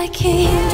like he